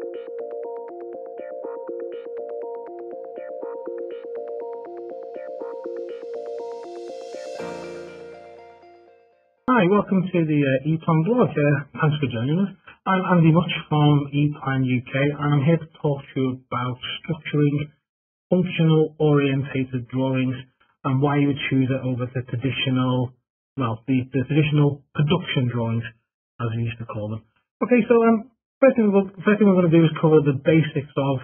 Hi, welcome to the uh, EPLAN blog. Uh, thanks for joining us. I'm Andy Much from EPLAN UK and I'm here to talk to you about structuring functional orientated drawings and why you would choose it over the traditional, well, the, the traditional production drawings, as we used to call them. Okay, so um, first thing, we're, first thing we're going to do is cover the basics of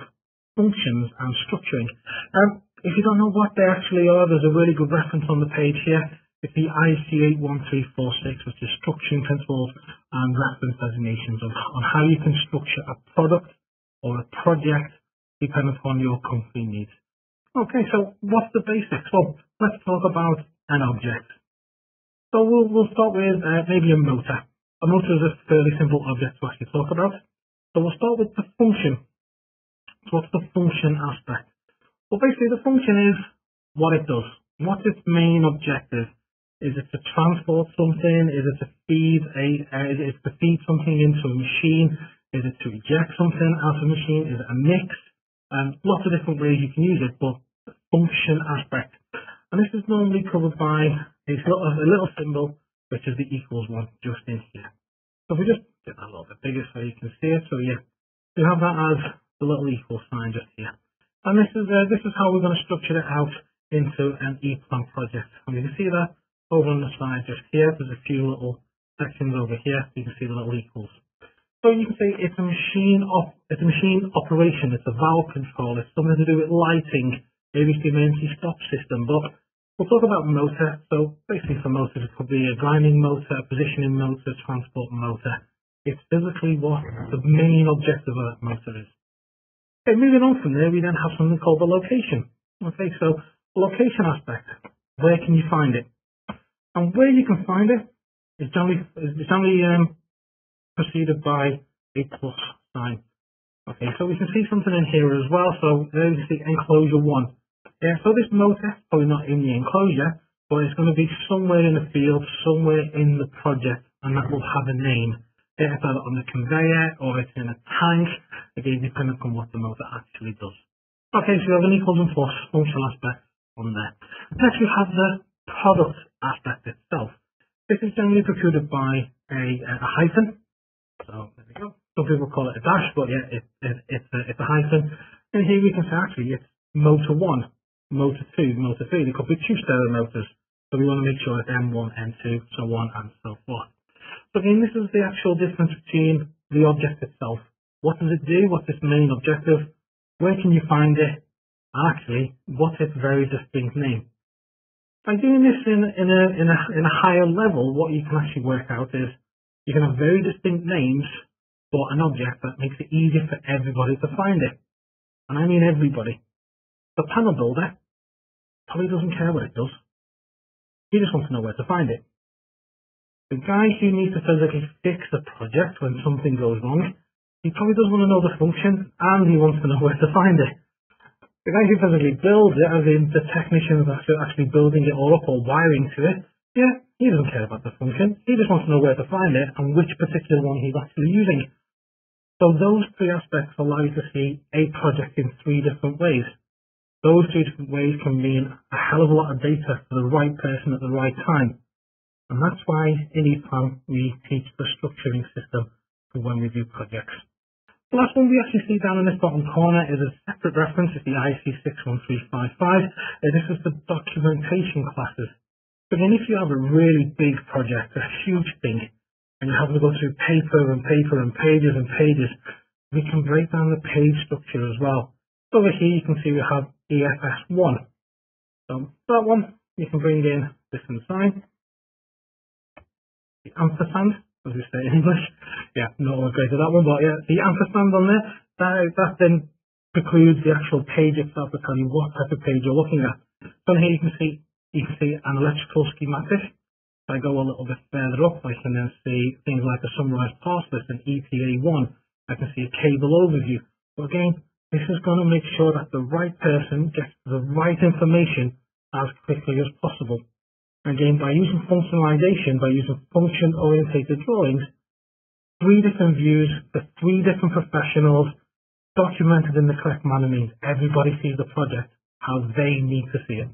functions and structuring. Um, if you don't know what they actually are, there's a really good reference on the page here. It's the IEC 81346, which is structuring principles and reference designations on, on how you can structure a product or a project depending upon your company needs. Okay, so what's the basics? Well, let's talk about an object. So we'll, we'll start with uh, maybe a motor. A motor is a fairly simple object to actually talk about. So we'll start with the function. So what's the function aspect? Well, basically the function is what it does. What's its main objective? Is it to transport something? Is it to feed a? Uh, is it to feed something into a machine? Is it to eject something out of a machine? Is it a mix? Um, lots of different ways you can use it, but the function aspect. And this is normally covered by a a little symbol, which is the equals one just in here. So if we just get that a little bit bigger so you can see it. So yeah, we have that as the little equal sign just here. And this is uh, this is how we're going to structure it out into an EPLAN project. And you can see that over on the side just here, there's a few little sections over here. You can see the little equals. So you can see it's a machine op it's a machine operation, it's a valve control, it's something to do with lighting, maybe it's the emergency stop system, but we'll talk about motor. So basically for motors it could be a grinding motor, a positioning motor, transport motor. It's physically what the main objective of that motor is. Okay, moving on from there, we then have something called the location. Okay, so location aspect. Where can you find it? And where you can find it is generally, is generally um, preceded by a plus sign. Okay, so we can see something in here as well. So there you see enclosure one. Yeah, so this motor probably not in the enclosure, but it's going to be somewhere in the field, somewhere in the project, and that will have a name. It's either on the conveyor or it's in a tank, again, depending on what the motor actually does. Okay, so we have an equals and plus functional aspect on there. Next we have the product aspect itself. This is generally precluded by a, a hyphen. So there we go. Some people call it a dash, but yeah, it, it, it's, a, it's a hyphen. And here we can say actually it's motor 1, motor 2, motor 3. There could be two stereo motors. So we want to make sure it's M1, M2, so on and so forth. So again, this is the actual difference between the object itself. What does it do? What's its main objective? Where can you find it? And actually, what's its very distinct name? By doing this in, in, a, in, a, in a higher level, what you can actually work out is you can have very distinct names for an object that makes it easier for everybody to find it. And I mean everybody. The panel builder probably doesn't care what it does. He just wants to know where to find it. The guy who needs to physically fix the project when something goes wrong, he probably doesn't want to know the function and he wants to know where to find it. The guy who physically builds it, as in the technicians actually building it all up or wiring to it, yeah, he doesn't care about the function. He just wants to know where to find it and which particular one he's actually using. So those three aspects allow you to see a project in three different ways. Those three different ways can mean a hell of a lot of data for the right person at the right time. And that's why in EPLAN we teach the structuring system for when we do projects. The last one we actually see down in this bottom corner is a separate reference, it's the IEC 61355. Uh, this is the documentation classes. But then if you have a really big project, a huge thing, and you have to go through paper and paper and pages and pages, we can break down the page structure as well. Over here you can see we have EFS1. So that one, you can bring in this sign. The ampersand, as we say in English. Yeah, not all great at that one, but yeah, the ampersand on there, that, that then precludes the actual page itself to tell you what type of page you're looking at. So here you can see you can see an electrical schematic. If I go a little bit further up, I can then see things like a summarized parts list and ETA1. I can see a cable overview. But again, this is going to make sure that the right person gets the right information as quickly as possible. Again, by using functionalization, by using function-orientated drawings, three different views for three different professionals documented in the correct manner means everybody sees the project how they need to see it.